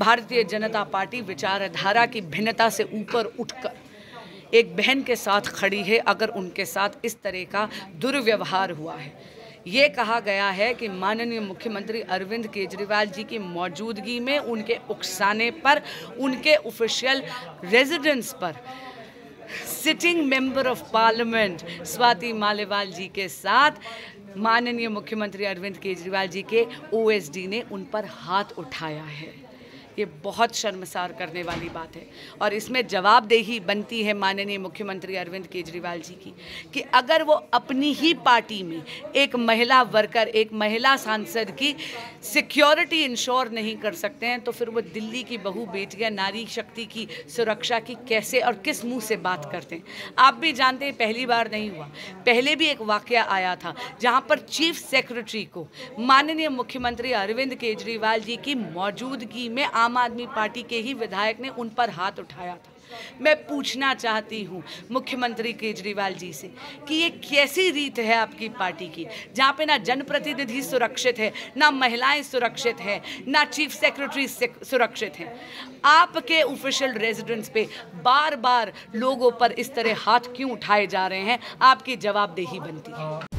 Bharatiya Janata party विचारधारा की भिन्नता से ऊपर उठकर एक बहन के साथ खड़ी है, अगर उनके साथ इस तरह का दुर्व्यवहार हुआ है। ये कहा गया है कि माननीय मुख्यमंत्री अरविंद केजरीवाल जी की मौजूदगी में उनके उकसाने पर, उनके ऑफिशियल रेजिडेंस पर sitting member of parliament Swati Maliwal ji के साथ माननीय मुख्यमंत्री अरविंद केजरीवाल जी के ओएसडी ने उन पर हाथ उठाया है। ये बहुत शर्मसार करने वाली बात है। और इसमें जवाबदेही बनती है माननीय मुख्यमंत्री अरविंद केजरीवाल जी की कि अगर वो अपनी ही पार्टी में एक महिला वर्कर, एक महिला सांसद की सिक्योरिटी इंश्योर नहीं कर सकते हैं तो फिर वो दिल्ली की बहू बेटियाँ नारी शक्ति की सुरक्षा की कैसे और किस मुँह से बात करते हैं? आप भी जानते हैं, पहली बार नहीं हुआ। पहले भी एक वाक़ आया था जहाँ पर चीफ सेक्रेटरी को माननीय मुख्यमंत्री अरविंद केजरीवाल जी की मौजूदगी में आम आदमी पार्टी के ही विधायक ने उन पर हाथ उठाया था। मैं पूछना चाहती हूँ मुख्यमंत्री केजरीवाल जी से कि ये कैसी रीत है आपकी पार्टी की? जहाँ पे ना जनप्रतिनिधि सुरक्षित है, ना महिलाएँ सुरक्षित हैं, ना चीफ सेक्रेटरी सुरक्षित हैं। आपके ऑफिशियल रेजिडेंस पे बार बार लोगों पर इस तरह हाथ क्यों उठाए जा रहे हैं? आपकी जवाबदेही बनती है।